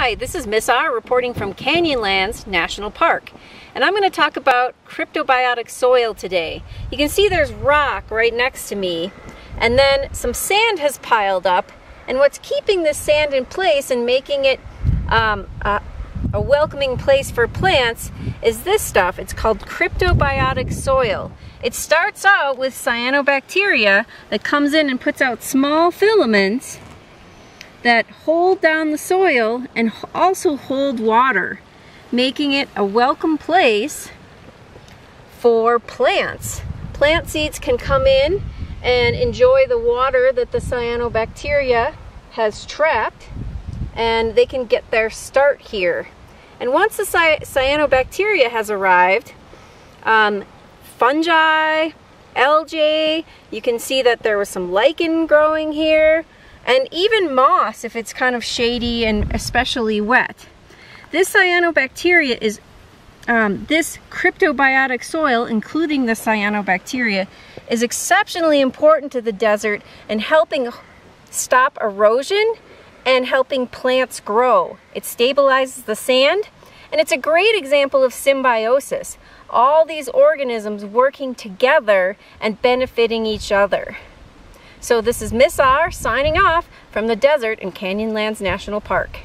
Hi, this is Miss R reporting from Canyonlands National Park. And I'm going to talk about cryptobiotic soil today. You can see there's rock right next to me, and then some sand has piled up. And what's keeping this sand in place and making it um, a, a welcoming place for plants is this stuff. It's called cryptobiotic soil. It starts out with cyanobacteria that comes in and puts out small filaments that hold down the soil and also hold water, making it a welcome place for plants. Plant seeds can come in and enjoy the water that the cyanobacteria has trapped and they can get their start here. And once the cyanobacteria has arrived, um, fungi, algae, you can see that there was some lichen growing here, and even moss if it's kind of shady and especially wet. This cyanobacteria is, um, this cryptobiotic soil, including the cyanobacteria, is exceptionally important to the desert in helping stop erosion and helping plants grow. It stabilizes the sand and it's a great example of symbiosis. All these organisms working together and benefiting each other. So this is Miss R signing off from the desert in Canyonlands National Park.